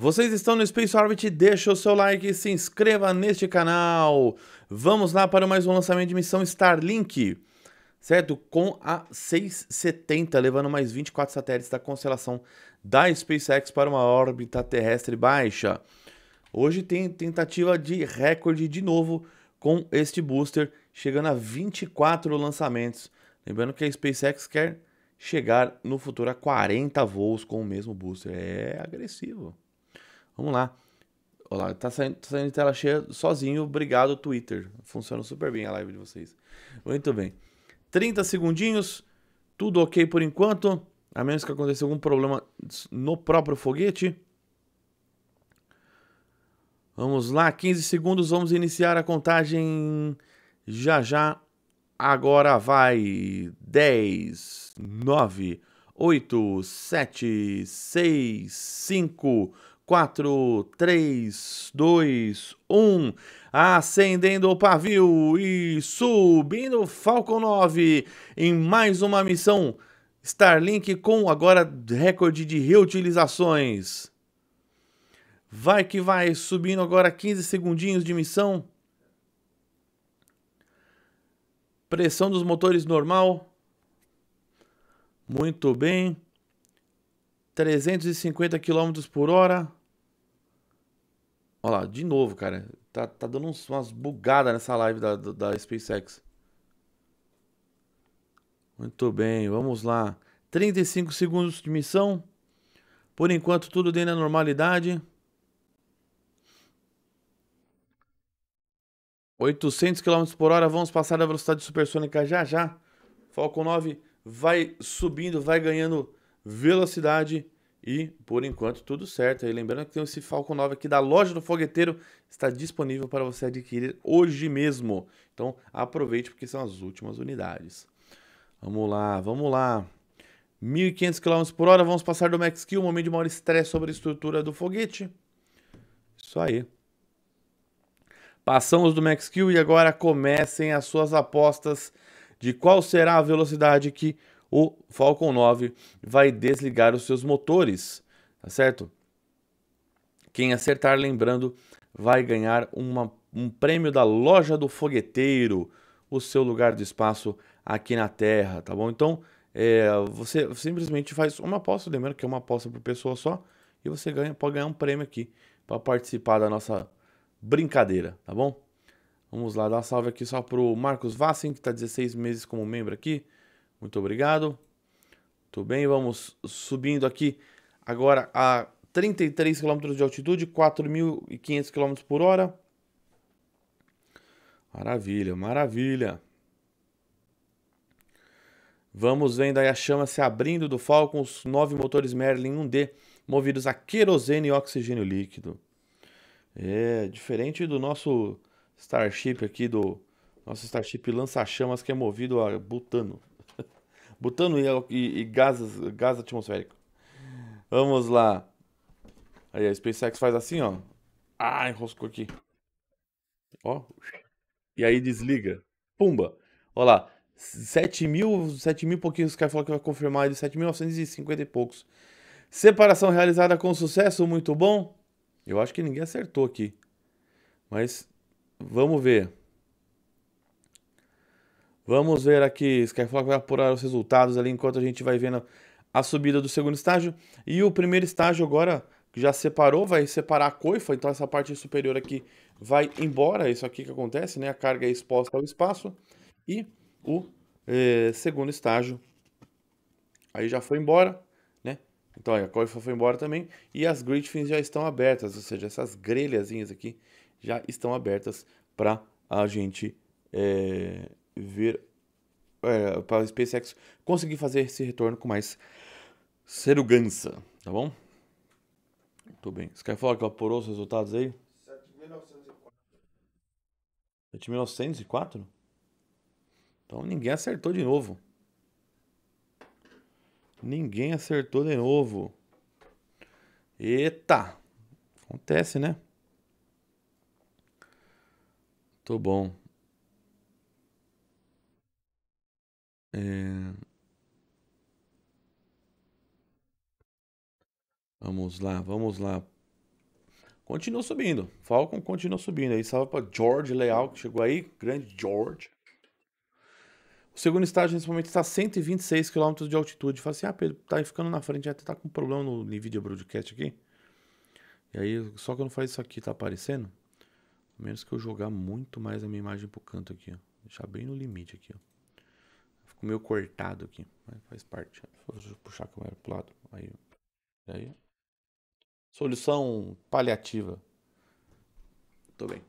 Vocês estão no Space Orbit, deixa o seu like e se inscreva neste canal. Vamos lá para mais um lançamento de missão Starlink, certo? Com a 670, levando mais 24 satélites da constelação da SpaceX para uma órbita terrestre baixa. Hoje tem tentativa de recorde de novo com este booster, chegando a 24 lançamentos. Lembrando que a SpaceX quer chegar no futuro a 40 voos com o mesmo booster. É agressivo. Vamos lá. Olá, tá saindo, tá saindo tela cheia sozinho. Obrigado, Twitter. Funciona super bem a live de vocês. Muito bem. 30 segundinhos. Tudo ok por enquanto. A menos que aconteça algum problema no próprio foguete. Vamos lá, 15 segundos. Vamos iniciar a contagem já já. Agora vai. 10, 9, 8, 7, 6, 5, 4, 3, 2, 1. Acendendo o pavio e subindo Falcon 9 em mais uma missão Starlink com agora recorde de reutilizações. Vai que vai, subindo agora 15 segundinhos de missão. Pressão dos motores normal. Muito bem. 350 km por hora. Olha lá, de novo, cara. Tá, tá dando uns, umas bugadas nessa live da, da, SpaceX. Muito bem, vamos lá. 35 segundos de missão. Por enquanto, tudo dentro da normalidade. 800 km por hora, vamos passar da velocidade supersônica já já. Falcon 9 vai subindo, vai ganhando velocidade. E, por enquanto, tudo certo. E lembrando que tem esse Falcon 9 aqui da loja do fogueteiro. Está disponível para você adquirir hoje mesmo. Então, aproveite porque são as últimas unidades. Vamos lá, vamos lá. 1.500 km por hora. Vamos passar do Max Kill. Momento de maior estresse sobre a estrutura do foguete. Isso aí. Passamos do Max Kill e agora comecem as suas apostas de qual será a velocidade que o Falcon 9 vai desligar os seus motores, tá certo? Quem acertar, lembrando, vai ganhar uma, um prêmio da loja do fogueteiro, o seu lugar de espaço aqui na Terra, tá bom? Então, é, você simplesmente faz uma aposta, lembrando que é uma aposta por pessoa só, e você ganha, pode ganhar um prêmio aqui para participar da nossa brincadeira, tá bom? Vamos lá, dar salve aqui só pro Marcos Vassen, que está 16 meses como membro aqui. Muito obrigado. Muito bem, vamos subindo aqui agora a 33 km de altitude, 4.500 km por hora. Maravilha, maravilha. Vamos vendo aí a chama se abrindo do Falcon, os nove motores Merlin 1D, movidos a querosene e oxigênio líquido. É, diferente do nosso Starship aqui, do nosso Starship lança-chamas, que é movido a butano. Butano e, e, e gás, gás atmosférico. Vamos lá. Aí a SpaceX faz assim, ó. Ah, enroscou aqui. Ó. E aí desliga. Pumba. Olha lá. 7 mil, 7 mil pouquinhos, os caras falaram que vai confirmar de 7.950 e poucos. Separação realizada com sucesso, muito bom. Eu acho que ninguém acertou aqui. Mas vamos ver. Vamos ver aqui, Skyflock vai apurar os resultados ali enquanto a gente vai vendo a subida do segundo estágio. E o primeiro estágio agora já separou, vai separar a coifa, então essa parte superior aqui vai embora, isso aqui que acontece, né? A carga é exposta ao espaço. E o eh, segundo estágio aí já foi embora, né? Então a coifa foi embora também. E as grid fins já estão abertas, ou seja, essas grelhazinhas aqui já estão abertas para a gente é, ver é, para a SpaceX conseguir fazer esse retorno com mais segurança, tá bom? Muito bem. Skyfall apurou os resultados aí? 7.904. 7.904? Então ninguém acertou de novo. Ninguém acertou de novo. Eita! Acontece, né? Tô bom. É... Vamos lá, vamos lá. Continua subindo. Falcon continua subindo. Aí salve para George Leal, que chegou aí. Grande George. O segundo estágio nesse momento está a 126 km de altitude. Fala assim, ah, Pedro, tá ficando na frente, já tá com problema no NVIDIA Broadcast aqui. E aí, só que eu não faz isso aqui, tá aparecendo? A menos que eu jogar muito mais a minha imagem pro canto aqui, ó. Deixar bem no limite aqui, ó. Ficou meio cortado aqui, mas faz parte. Deixa eu puxar a câmera pro lado. Aí, aí. Solução paliativa. Tô bem.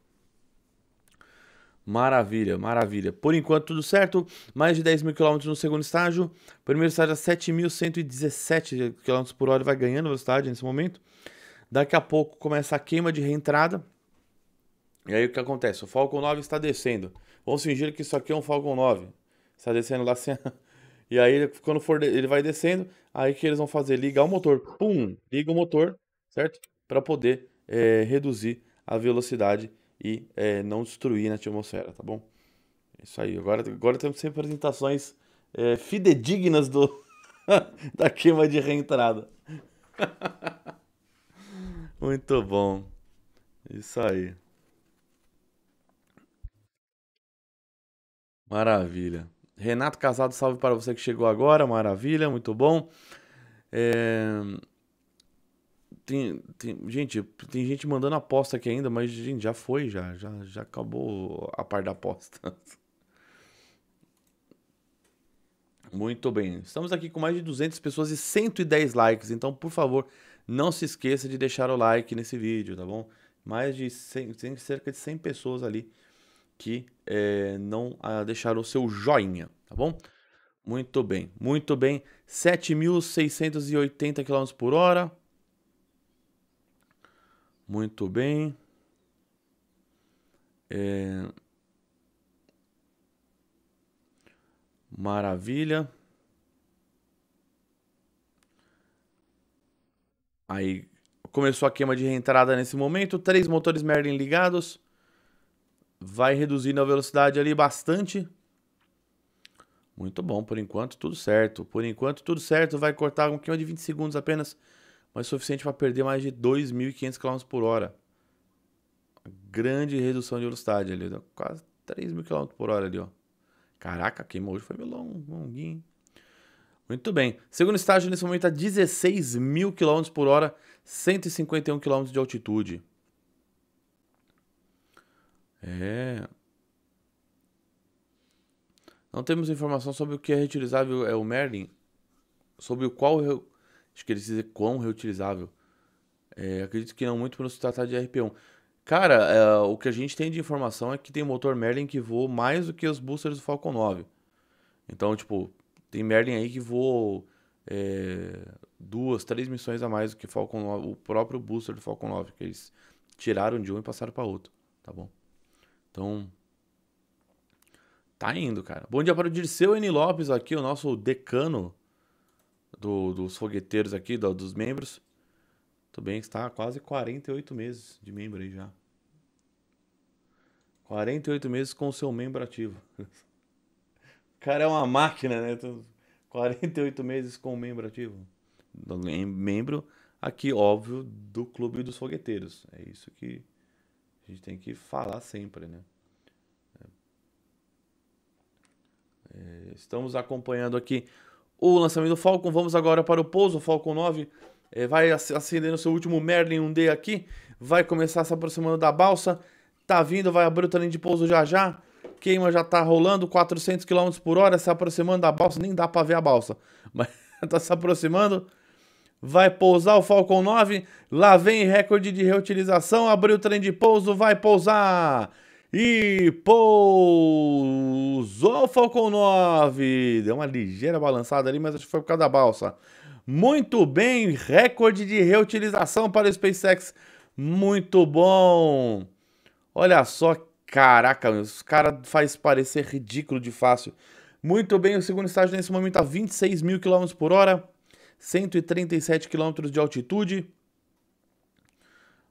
Maravilha, maravilha. Por enquanto, tudo certo. Mais de 10 mil quilômetros no segundo estágio. Primeiro estágio a 7.117 km por hora. Vai ganhando velocidade nesse momento. Daqui a pouco começa a queima de reentrada. E aí o que acontece? O Falcon 9 está descendo. Vamos fingir que isso aqui é um Falcon 9. Está descendo lá assim. E aí, quando for, ele vai descendo. Aí que eles vão fazer? Ligar o motor. Pum! Liga o motor, certo? Para poder é, reduzir a velocidade e é, não destruir na atmosfera, tá bom? Isso aí. Agora, agora temos sempre apresentações é, fidedignas do da queima de reentrada. Muito bom. Isso aí. Maravilha. Renato Casado, salve para você que chegou agora. Maravilha, muito bom. É... Tem, tem, gente, tem gente mandando aposta aqui ainda, mas gente, já foi, já, já, já acabou a parte da aposta. Muito bem. Estamos aqui com mais de 200 pessoas e 110 likes. Então, por favor, não se esqueça de deixar o like nesse vídeo, tá bom? Mais de 100, tem cerca de 100 pessoas ali que é, não ah, deixaram o seu joinha, tá bom? Muito bem, muito bem. 7.680 km por hora. Muito bem. É... Maravilha. Aí começou a queima de reentrada nesse momento. Três motores Merlin ligados. Vai reduzindo a velocidade ali bastante. Muito bom, por enquanto tudo certo. Por enquanto tudo certo. Vai cortar um queima de 20 segundos apenas mas suficiente para perder mais de 2.500 km por hora. Grande redução de velocidade ali, quase 3.000 km por hora ali, ó. Caraca, queimou hoje foi meio longuinho. Muito bem. Segundo estágio nesse momento a 16 mil km por hora, 151 km de altitude. É. Não temos informação sobre o que é reutilizável é o Merlin, sobre o qual Acho que ele dizer quão reutilizável. É, acredito que não muito para se tratar de RP1. Cara, é, o que a gente tem de informação é que tem motor Merlin que voa mais do que os boosters do Falcon 9. Então, tipo, tem Merlin aí que voa é, duas, três missões a mais do que Falcon 9, o próprio booster do Falcon 9, que eles tiraram de um e passaram para outro, tá bom? Então, tá indo, cara. Bom dia para o Dirceu N. Lopes aqui, o nosso decano do, dos fogueteiros aqui, do, dos membros. Tudo bem, está há quase 48 meses de membro aí já. 48 meses com o seu membro ativo. O cara é uma máquina, né? 48 meses com o membro ativo. Membro aqui, óbvio, do Clube dos Fogueteiros. É isso que gente tem que falar sempre, né? É, estamos acompanhando aqui o lançamento do Falcon. Vamos agora para o pouso. O Falcon 9 é, vai acendendo seu último Merlin 1D aqui. Vai começar se aproximando da balsa. Tá vindo, vai abrir o trem de pouso já já. Queima já tá rolando, 400 km por hora, se aproximando da balsa. Nem dá para ver a balsa, mas tá se aproximando. Vai pousar o Falcon 9. Lá vem recorde de reutilização. Abriu o trem de pouso, vai pousar. E pousou o Falcon 9. Deu uma ligeira balançada ali, mas acho que foi por causa da balsa. Muito bem, recorde de reutilização para o SpaceX. Muito bom. Olha só, caraca, os caras faz parecer ridículo de fácil. Muito bem, o segundo estágio nesse momento a 26 mil km por hora, 137 km de altitude.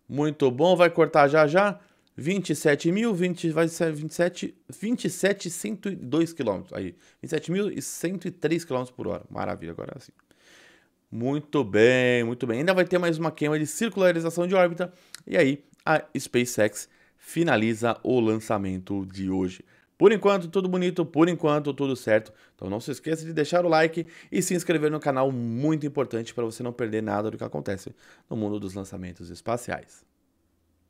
Muito bom, vai cortar já já. 27 mil, 20, vai ser 27, 27, 102 km. Aí, 27 mil e 103 km por hora. Maravilha, agora sim. Muito bem, muito bem. Ainda vai ter mais uma queima de circularização de órbita. E aí, a SpaceX finaliza o lançamento de hoje. Por enquanto, tudo bonito, por enquanto, tudo certo. Então não se esqueça de deixar o like e se inscrever no canal, muito importante para você não perder nada do que acontece no mundo dos lançamentos espaciais.